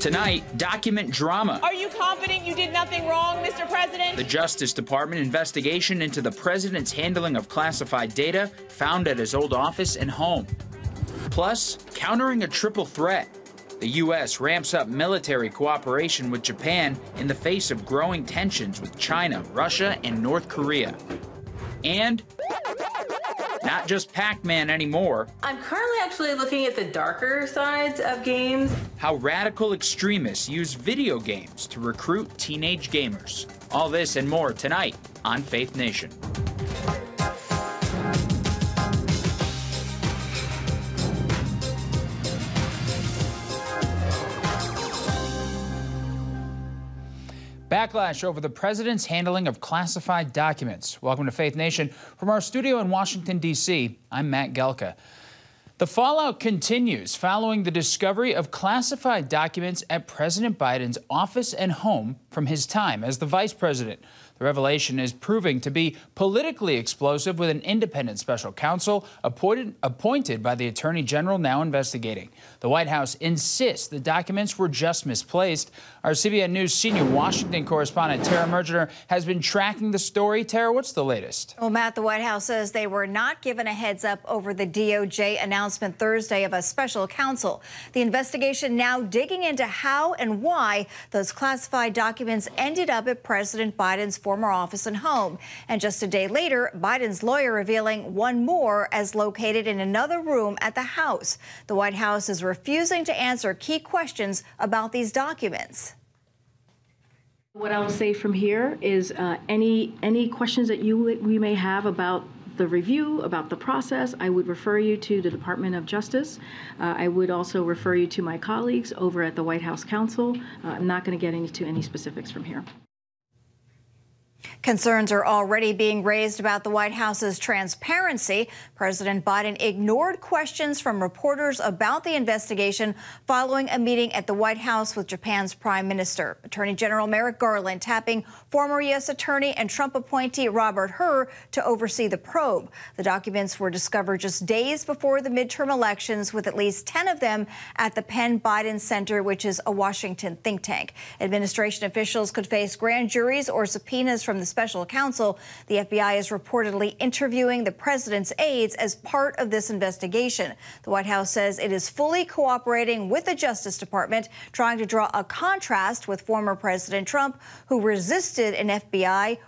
Tonight, document drama. Are you confident you did nothing wrong, Mr. President? The Justice Department investigation into the president's handling of classified data found at his old office and home. Plus, countering a triple threat. The U.S. ramps up military cooperation with Japan in the face of growing tensions with China, Russia, and North Korea. And not just Pac Man anymore. I'm currently actually looking at the darker sides of games. How radical extremists use video games to recruit teenage gamers. All this and more tonight on Faith Nation. Backlash over the president's handling of classified documents. Welcome to Faith Nation. From our studio in Washington, D.C., I'm Matt Gelka. The fallout continues following the discovery of classified documents at President Biden's office and home from his time as the vice president. The revelation is proving to be politically explosive with an independent special counsel appointed, appointed by the Attorney General now investigating. The White House insists the documents were just misplaced. Our CBN News senior Washington correspondent Tara Mergener has been tracking the story. Tara, what's the latest? Well, Matt, the White House says they were not given a heads up over the DOJ announcement Thursday of a special counsel. The investigation now digging into how and why those classified documents ended up at President Biden's former office and home. And just a day later, Biden's lawyer revealing one more as located in another room at the House. The White House is refusing to answer key questions about these documents. What I'll say from here is uh, any any questions that you we may have about the review, about the process, I would refer you to the Department of Justice. Uh, I would also refer you to my colleagues over at the White House Counsel. Uh, I'm not going to get into any specifics from here. Concerns are already being raised about the White House's transparency. President Biden ignored questions from reporters about the investigation following a meeting at the White House with Japan's Prime Minister. Attorney General Merrick Garland tapping former U.S. Attorney and Trump appointee Robert Hur to oversee the probe. The documents were discovered just days before the midterm elections, with at least 10 of them at the Penn Biden Center, which is a Washington think tank. Administration officials could face grand juries or subpoenas from the special counsel. The FBI is reportedly interviewing the president's aides as part of this investigation. The White House says it is fully cooperating with the Justice Department, trying to draw a contrast with former President Trump, who resisted an FBI.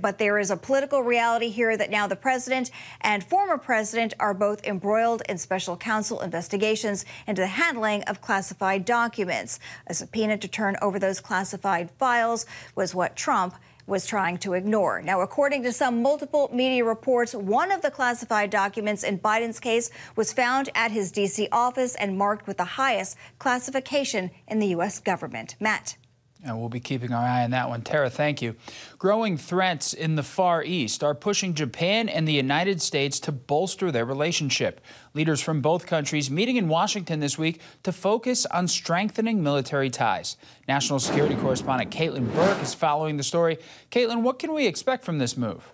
But there is a political reality here that now the president and former president are both embroiled in special counsel investigations into the handling of classified documents. A subpoena to turn over those classified files was what Trump was trying to ignore. Now, according to some multiple media reports, one of the classified documents in Biden's case was found at his D.C. office and marked with the highest classification in the U.S. government. Matt. And we'll be keeping our eye on that one. Tara, thank you. Growing threats in the Far East are pushing Japan and the United States to bolster their relationship. Leaders from both countries meeting in Washington this week to focus on strengthening military ties. National security correspondent Caitlin Burke is following the story. Caitlin, what can we expect from this move?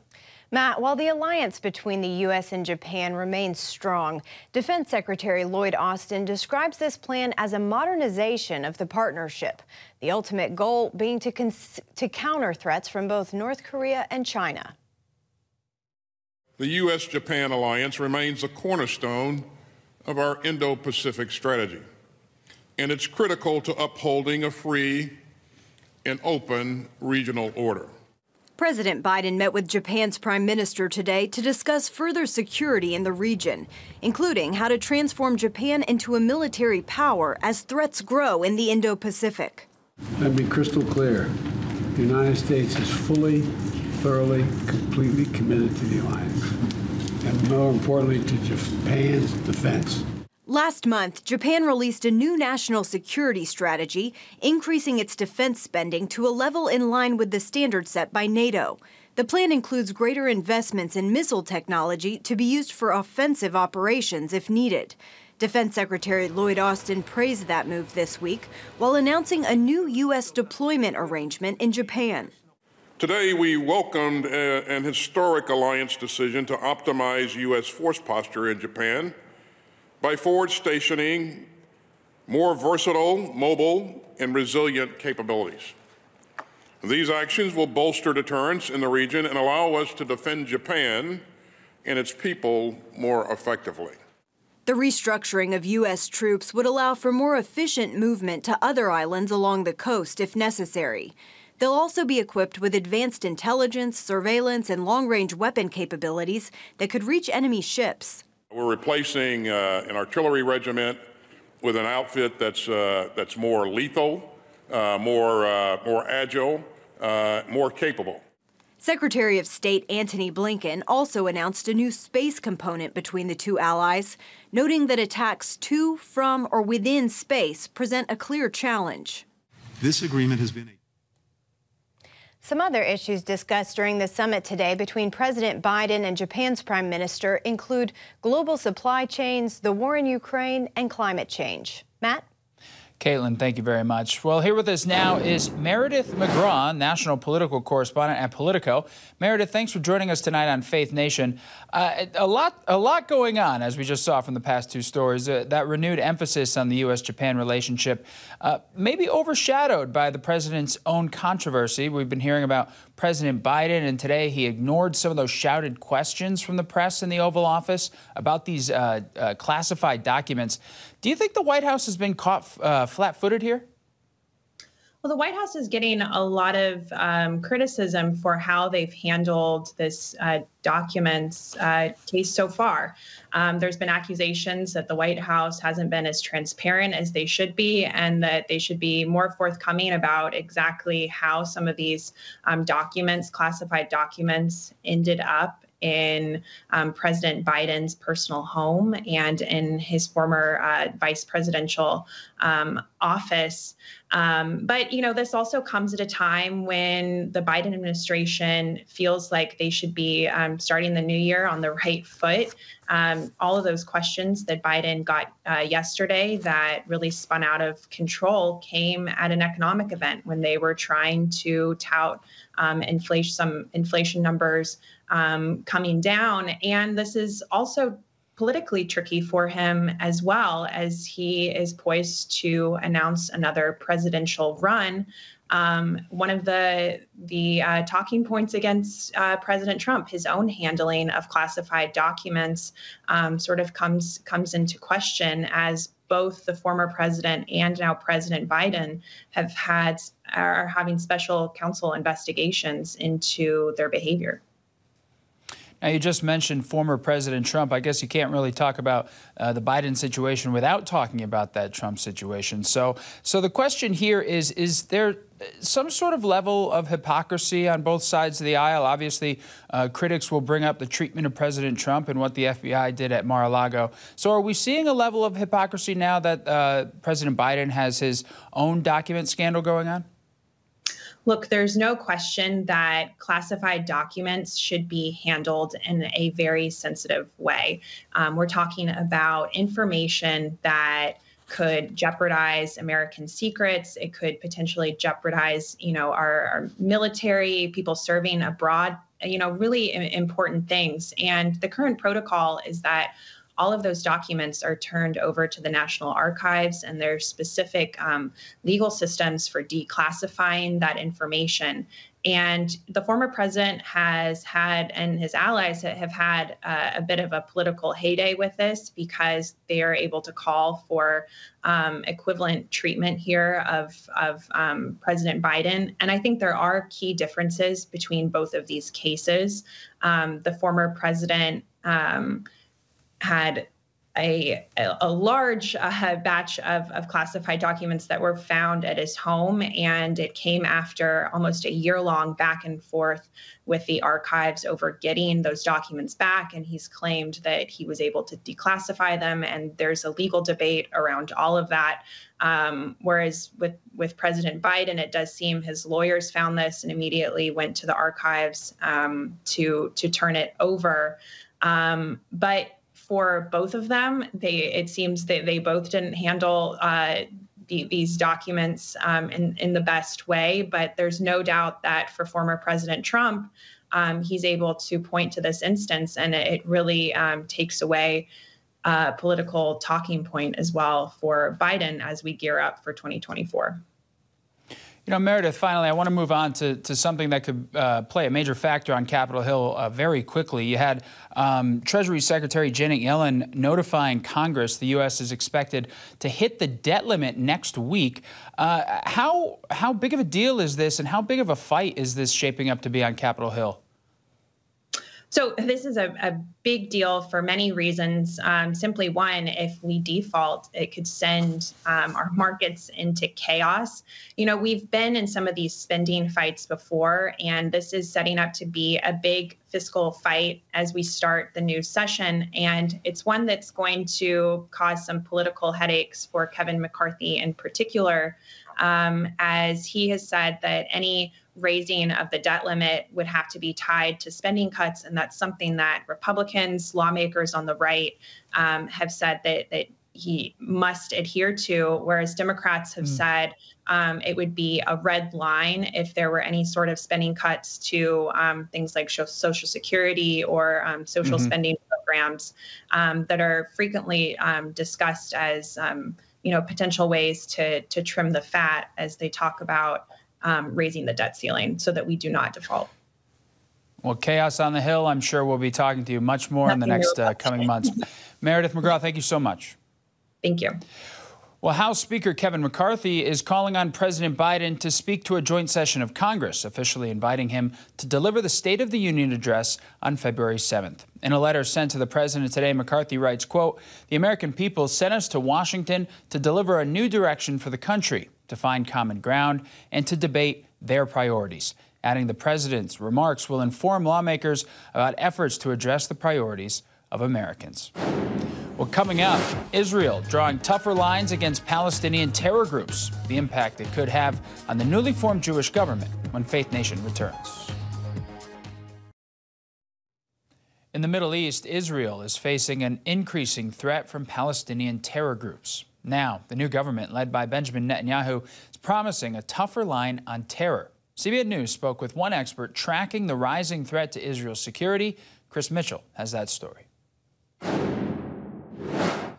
Matt, while the alliance between the U.S. and Japan remains strong, Defense Secretary Lloyd Austin describes this plan as a modernization of the partnership, the ultimate goal being to, to counter threats from both North Korea and China. The U.S. Japan alliance remains a cornerstone of our Indo Pacific strategy, and it's critical to upholding a free and open regional order. President Biden met with Japan's prime minister today to discuss further security in the region, including how to transform Japan into a military power as threats grow in the Indo Pacific. Let me be crystal clear. The United States is fully, thoroughly, completely committed to the alliance, and more importantly, to Japan's defense. Last month, Japan released a new national security strategy, increasing its defense spending to a level in line with the standard set by NATO. The plan includes greater investments in missile technology to be used for offensive operations if needed. Defense Secretary Lloyd Austin praised that move this week while announcing a new U.S. deployment arrangement in Japan. Today, we welcomed a, an historic alliance decision to optimize U.S. force posture in Japan by forward stationing more versatile, mobile, and resilient capabilities. These actions will bolster deterrence in the region and allow us to defend Japan and its people more effectively. The restructuring of U.S. troops would allow for more efficient movement to other islands along the coast if necessary. They'll also be equipped with advanced intelligence, surveillance, and long range weapon capabilities that could reach enemy ships. We're replacing uh, an artillery regiment with an outfit that's, uh, that's more lethal, uh, more, uh, more agile, uh, more capable. Secretary of State Antony Blinken also announced a new space component between the two allies, noting that attacks to, from, or within space present a clear challenge. This agreement has been a some other issues discussed during the summit today between President Biden and Japan's Prime Minister include global supply chains, the war in Ukraine, and climate change. Matt? Caitlin, thank you very much. Well, here with us now is Meredith McGraw, national political correspondent at Politico. Meredith, thanks for joining us tonight on Faith Nation. Uh, a lot, a lot going on, as we just saw from the past two stories. Uh, that renewed emphasis on the U.S.-Japan relationship, uh, maybe overshadowed by the president's own controversy. We've been hearing about President Biden, and today he ignored some of those shouted questions from the press in the Oval Office about these uh, uh, classified documents. Do you think the White House has been caught uh, flat-footed here? Well, the White House is getting a lot of um, criticism for how they've handled this uh, documents uh, case so far. Um, there's been accusations that the White House hasn't been as transparent as they should be, and that they should be more forthcoming about exactly how some of these um, documents, classified documents, ended up in um, President Biden's personal home and in his former uh, vice presidential um, office. Um, but, you know, this also comes at a time when the Biden administration feels like they should be um, starting the new year on the right foot. Um, all of those questions that Biden got uh, yesterday that really spun out of control came at an economic event when they were trying to tout um, inflation, some inflation numbers um, coming down. And this is also politically tricky for him as well as he is poised to announce another presidential run. Um, one of the the uh, talking points against uh, President Trump, his own handling of classified documents, um, sort of comes comes into question as both the former president and now President Biden have had are having special counsel investigations into their behavior. Now, you just mentioned former President Trump. I guess you can't really talk about uh, the Biden situation without talking about that Trump situation. So, so the question here is: Is there some sort of level of hypocrisy on both sides of the aisle? Obviously, uh, critics will bring up the treatment of President Trump and what the FBI did at Mar-a-Lago. So, are we seeing a level of hypocrisy now that uh, President Biden has his own document scandal going on? Look, there's no question that classified documents should be handled in a very sensitive way. Um, we're talking about information that could jeopardize American secrets. It could potentially jeopardize, you know, our, our military, people serving abroad, you know, really important things. And the current protocol is that all of those documents are turned over to the National Archives, and there's specific um, legal systems for declassifying that information. And the former president has had, and his allies have had uh, a bit of a political heyday with this because they are able to call for um, equivalent treatment here of, of um, President Biden. And I think there are key differences between both of these cases. Um, the former president um, had a, a large uh, batch of, of classified documents that were found at his home. And it came after almost a year long back and forth with the archives over getting those documents back. And he's claimed that he was able to declassify them. And there's a legal debate around all of that. Um, whereas with, with President Biden, it does seem his lawyers found this and immediately went to the archives um, to, to turn it over. Um, but for both of them. They it seems that they both didn't handle uh, the, these documents um, in in the best way. But there's no doubt that for former President Trump, um, he's able to point to this instance, and it really um, takes away uh, political talking point as well for Biden as we gear up for 2024. You know, Meredith, finally, I want to move on to, to something that could uh, play a major factor on Capitol Hill uh, very quickly. You had um, Treasury Secretary Janet Yellen notifying Congress the U.S. is expected to hit the debt limit next week. Uh, how, how big of a deal is this, and how big of a fight is this shaping up to be on Capitol Hill? So this is a, a big deal for many reasons. Um, simply one, if we default, it could send um, our markets into chaos. You know, we've been in some of these spending fights before, and this is setting up to be a big fiscal fight as we start the new session. And it's one that's going to cause some political headaches for Kevin McCarthy in particular, um, as he has said that any raising of the debt limit would have to be tied to spending cuts. And that's something that Republicans, lawmakers on the right um, have said that, that he must adhere to, whereas Democrats have mm. said um, it would be a red line if there were any sort of spending cuts to um, things like Social Security or um, social mm-hmm. spending programs um, that are frequently um, discussed as um, you know potential ways to to trim the fat as they talk about um, raising the debt ceiling so that we do not default. Well, chaos on the Hill, I'm sure we'll be talking to you much more Nothing in the next uh, coming months. Meredith McGraw, thank you so much. Thank you. Well, House Speaker Kevin McCarthy is calling on President Biden to speak to a joint session of Congress, officially inviting him to deliver the State of the Union address on February 7th. In a letter sent to the president today, McCarthy writes, quote, "The American people sent us to Washington to deliver a new direction for the country to find common ground and to debate their priorities. Adding the president's remarks will inform lawmakers about efforts to address the priorities of Americans. Well, coming up, Israel drawing tougher lines against Palestinian terror groups, the impact it could have on the newly formed Jewish government when Faith Nation returns. In the Middle East, Israel is facing an increasing threat from Palestinian terror groups. Now, the new government, led by Benjamin Netanyahu, is promising a tougher line on terror. CBN News spoke with one expert tracking the rising threat to Israel's security. Chris Mitchell has that story.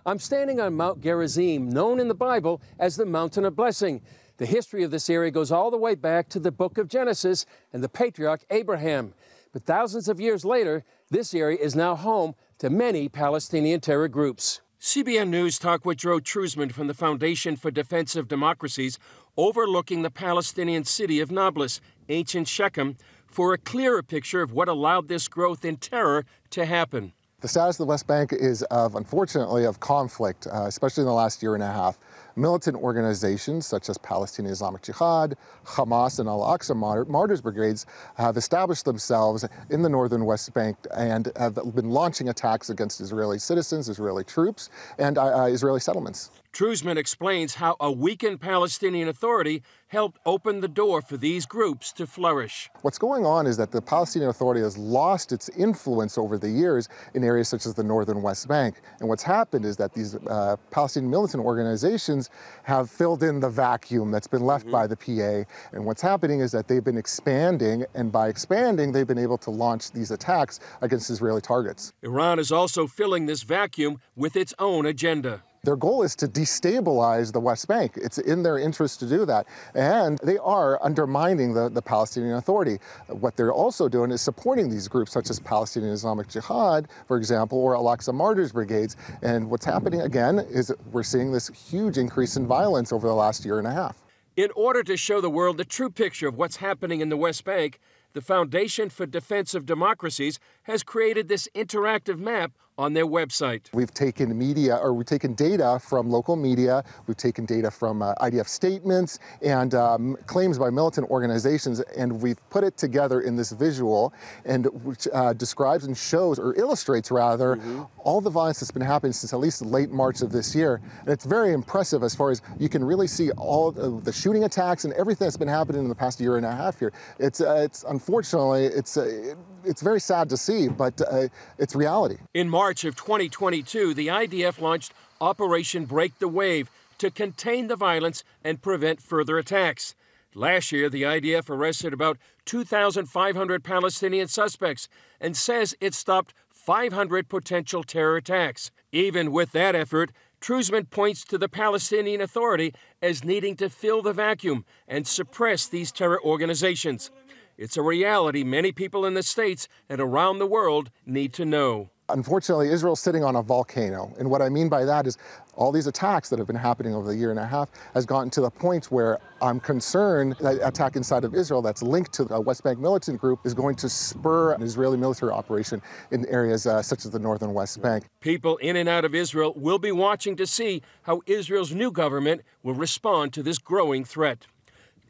I'm standing on Mount Gerizim, known in the Bible as the Mountain of Blessing. The history of this area goes all the way back to the book of Genesis and the patriarch Abraham. But thousands of years later, this area is now home to many Palestinian terror groups. CBN News talked with Joe Truzman from the Foundation for Defense of Democracies, overlooking the Palestinian city of Nablus, ancient Shechem, for a clearer picture of what allowed this growth in terror to happen. The status of the West Bank is of, unfortunately, of conflict, uh, especially in the last year and a half. Militant organizations such as Palestinian Islamic Jihad, Hamas, and Al Aqsa Martyrs Brigades have established themselves in the northern West Bank and have been launching attacks against Israeli citizens, Israeli troops, and uh, uh Israeli settlements. Truzman explains how a weakened Palestinian Authority helped open the door for these groups to flourish. What's going on is that the Palestinian Authority has lost its influence over the years in areas such as the northern West Bank. And what's happened is that these uh, Palestinian militant organizations have filled in the vacuum that's been left mm -hmm. by the PA. And what's happening is that they've been expanding, and by expanding, they've been able to launch these attacks against Israeli targets. Iran is also filling this vacuum with its own agenda. Their goal is to destabilize the West Bank. It's in their interest to do that. And they are undermining the, the Palestinian Authority. What they're also doing is supporting these groups, such as Palestinian Islamic Jihad, for example, or Al Aqsa Martyrs Brigades. And what's happening again is we're seeing this huge increase in violence over the last year and a half. In order to show the world the true picture of what's happening in the West Bank, the Foundation for Defense of Democracies has created this interactive map on their website. We've taken media, or we've taken data from local media, we've taken data from uh, IDF statements and um, claims by militant organizations, and we've put it together in this visual, and which uh, describes and shows, or illustrates rather, mm -hmm. all the violence that's been happening since at least late March of this year. And it's very impressive as far as you can really see all the shooting attacks and everything that's been happening in the past year and a half here. It's, uh, it's unfortunately, it's, uh, it's very sad to see, but uh, it's reality. In March of 2022, the IDF launched Operation Break the Wave to contain the violence and prevent further attacks. Last year, the IDF arrested about 2,500 Palestinian suspects and says it stopped 500 potential terror attacks. Even with that effort, Truzman points to the Palestinian Authority as needing to fill the vacuum and suppress these terror organizations. It's a reality many people in the States and around the world need to know. Unfortunately, Israel's sitting on a volcano. And what I mean by that is all these attacks that have been happening over the year and a half has gotten to the point where I'm concerned that attack inside of Israel that's linked to a West Bank militant group is going to spur an Israeli military operation in areas uh, such as the northern West Bank. People in and out of Israel will be watching to see how Israel's new government will respond to this growing threat.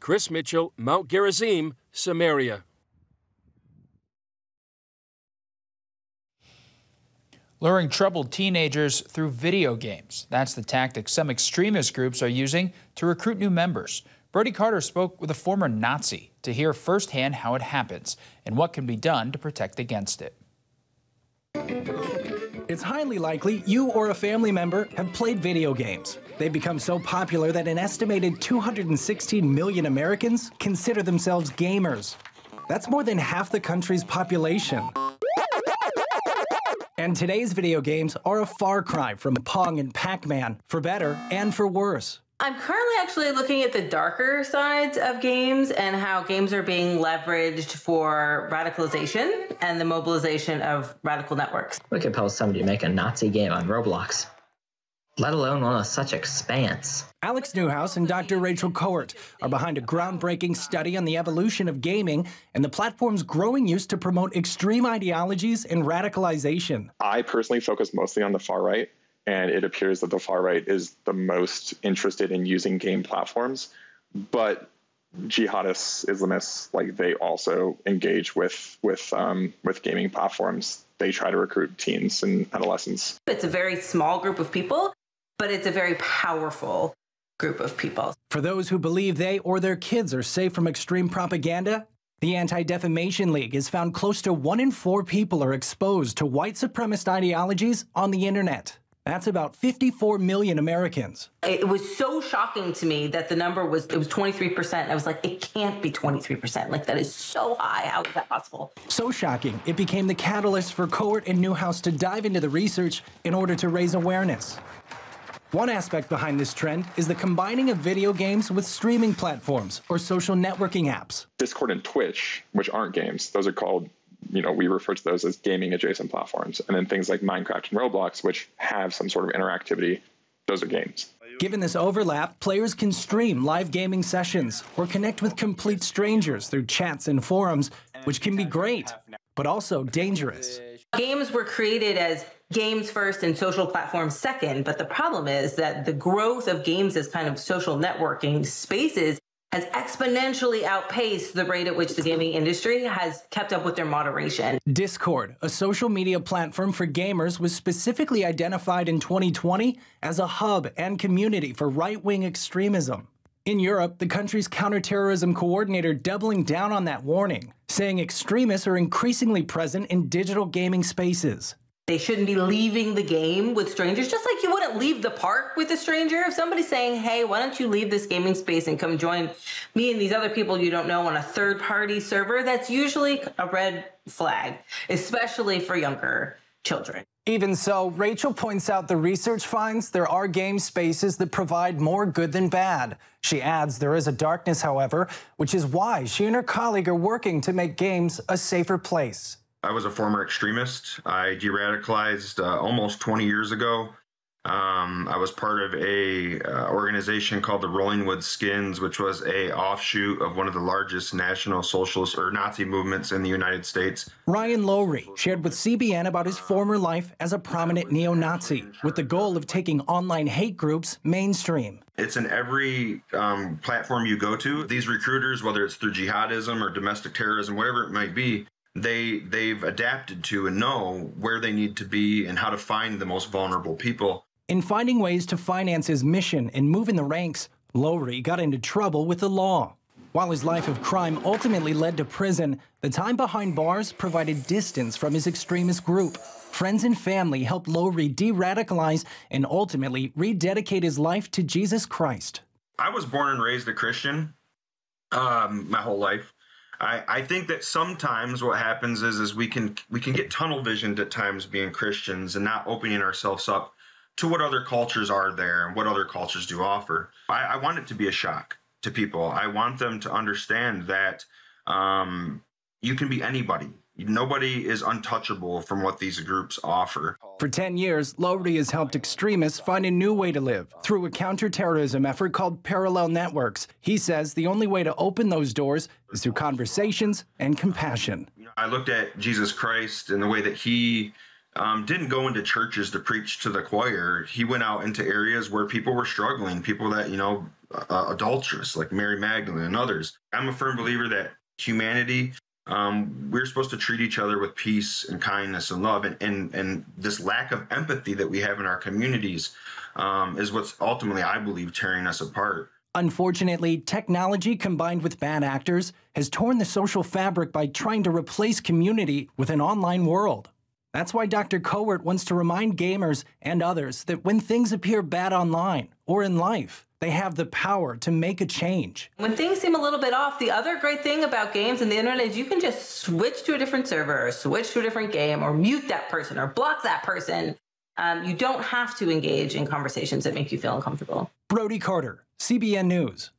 Chris Mitchell, Mount Gerizim, Samaria. luring troubled teenagers through video games. That's the tactic some extremist groups are using to recruit new members. Brody Carter spoke with a former Nazi to hear firsthand how it happens and what can be done to protect against it. It's highly likely you or a family member have played video games. They've become so popular that an estimated 216 million Americans consider themselves gamers. That's more than half the country's population. And today's video games are a far cry from Pong and Pac Man, for better and for worse. I'm currently actually looking at the darker sides of games and how games are being leveraged for radicalization and the mobilization of radical networks. We could post somebody make a Nazi game on Roblox let alone one of such expanse. Alex Newhouse and Dr. Rachel Kowert are behind a groundbreaking study on the evolution of gaming and the platform's growing use to promote extreme ideologies and radicalization. I personally focus mostly on the far right, and it appears that the far right is the most interested in using game platforms. But jihadists, Islamists, like they also engage with with um, with gaming platforms. They try to recruit teens and adolescents. It's a very small group of people but it's a very powerful group of people. For those who believe they or their kids are safe from extreme propaganda, the Anti Defamation League has found close to one in four people are exposed to white supremacist ideologies on the internet. That's about 54 million Americans. It was so shocking to me that the number was it was 23%. I was like, it can't be 23%. Like that is so high. How is that possible? So shocking, it became the catalyst for Kowert and Newhouse to dive into the research in order to raise awareness. One aspect behind this trend is the combining of video games with streaming platforms or social networking apps. Discord and Twitch, which aren't games, those are called, you know, we refer to those as gaming adjacent platforms. And then things like Minecraft and Roblox, which have some sort of interactivity, those are games. Given this overlap, players can stream live gaming sessions or connect with complete strangers through chats and forums, which can be great, but also dangerous. Games were created as games first and social platforms second. But the problem is that the growth of games as kind of social networking spaces has exponentially outpaced the rate at which the gaming industry has kept up with their moderation. Discord, a social media platform for gamers, was specifically identified in 2020 as a hub and community for right wing extremism. In Europe, the country's counterterrorism coordinator doubling down on that warning, saying extremists are increasingly present in digital gaming spaces. They shouldn't be leaving the game with strangers, just like you wouldn't leave the park with a stranger. If somebody's saying, hey, why don't you leave this gaming space and come join me and these other people you don't know on a third party server, that's usually a red flag, especially for younger children. Even so, Rachel points out the research finds there are game spaces that provide more good than bad. She adds there is a darkness, however, which is why she and her colleague are working to make games a safer place. I was a former extremist. I de radicalized uh, almost 20 years ago. Um, I was part of a uh, organization called the Rolling Rollingwood Skins, which was a offshoot of one of the largest national socialist or Nazi movements in the United States. Ryan Lowry shared with CBN about his former life as a prominent neo-Nazi, with the goal of taking online hate groups mainstream. It's in every um, platform you go to. These recruiters, whether it's through jihadism or domestic terrorism, whatever it might be, they they've adapted to and know where they need to be and how to find the most vulnerable people. In finding ways to finance his mission and move in the ranks, Lowry got into trouble with the law. While his life of crime ultimately led to prison, the time behind bars provided distance from his extremist group. Friends and family helped Lowry de radicalize and ultimately rededicate his life to Jesus Christ. I was born and raised a Christian um, my whole life. I, I think that sometimes what happens is is we can we can get tunnel visioned at times being Christians and not opening ourselves up to what other cultures are there and what other cultures do offer. I, I want it to be a shock to people. I want them to understand that um, you can be anybody. Nobody is untouchable from what these groups offer. For 10 years, Lowery has helped extremists find a new way to live through a counterterrorism effort called Parallel Networks. He says the only way to open those doors is through conversations and compassion. I looked at Jesus Christ and the way that he um, didn't go into churches to preach to the choir. He went out into areas where people were struggling, people that, you know, uh, adulterous, like Mary Magdalene and others. I'm a firm believer that humanity um, we're supposed to treat each other with peace and kindness and love and, and, and this lack of empathy that we have in our communities um, is what's ultimately i believe tearing us apart Unfortunately, technology combined with bad actors has torn the social fabric by trying to replace community with an online world. That's why Dr. Kowert wants to remind gamers and others that when things appear bad online or in life, they have the power to make a change. When things seem a little bit off, the other great thing about games and the internet is you can just switch to a different server or switch to a different game or mute that person or block that person. Um, you don't have to engage in conversations that make you feel uncomfortable. Brody Carter, CBN News.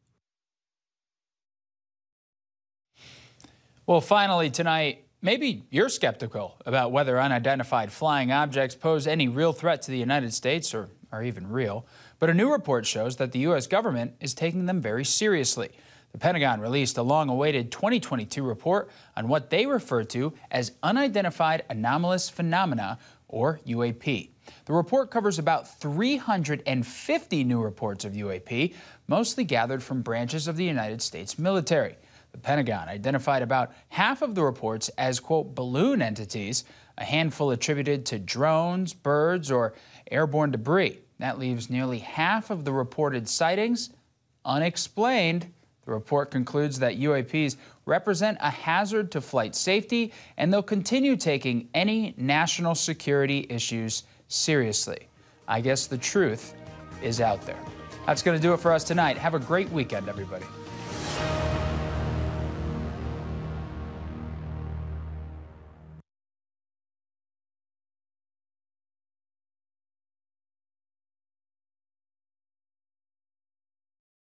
Well, finally tonight, maybe you're skeptical about whether unidentified flying objects pose any real threat to the United States or are even real. But a new report shows that the U.S. government is taking them very seriously. The Pentagon released a long awaited 2022 report on what they refer to as Unidentified Anomalous Phenomena, or UAP. The report covers about 350 new reports of UAP, mostly gathered from branches of the United States military. The Pentagon identified about half of the reports as, quote, balloon entities, a handful attributed to drones, birds, or airborne debris. That leaves nearly half of the reported sightings unexplained. The report concludes that UAPs represent a hazard to flight safety and they'll continue taking any national security issues seriously. I guess the truth is out there. That's going to do it for us tonight. Have a great weekend, everybody.